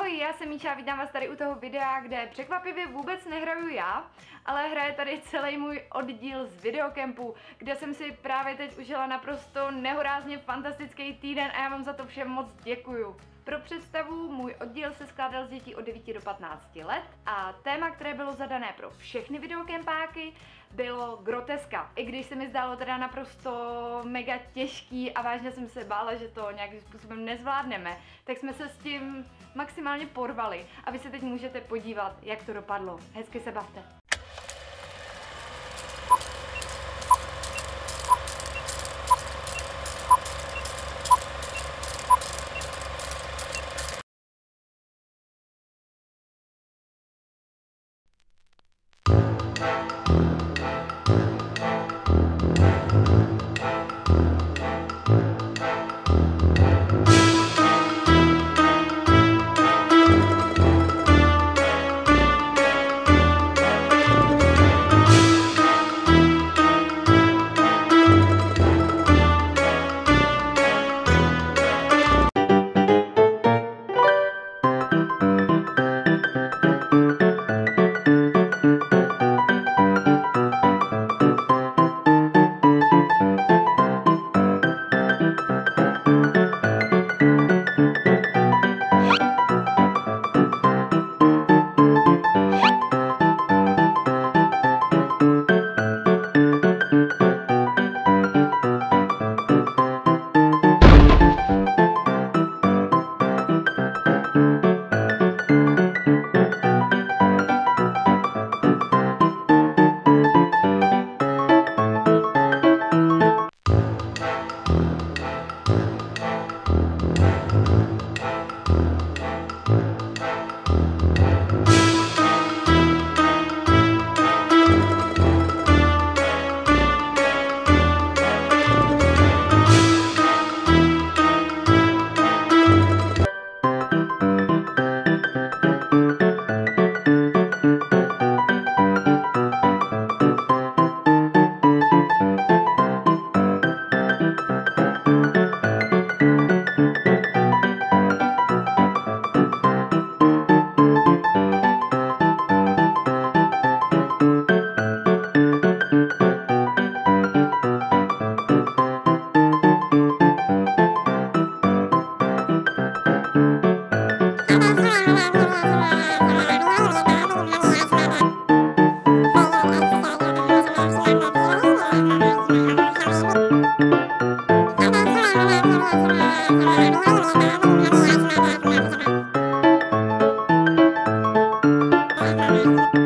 Ahoj, já jsem Míša a vítám vás tady u toho videa, kde překvapivě vůbec nehraju já, ale hraje tady celý můj oddíl z videokempu, kde jsem si právě teď užila naprosto nehorázně fantastický týden a já vám za to všem moc děkuju. Pro představu, můj oddíl se skládal z dětí od 9 do 15 let a téma, které bylo zadané pro všechny videokempáky, bylo groteska. I když se mi zdálo teda naprosto mega těžký a vážně jsem se bála, že to nějakým způsobem nezvládneme, tak jsme se s tím maximálně porvali a vy se teď můžete podívat, jak to dopadlo. Hezky se bavte. thank you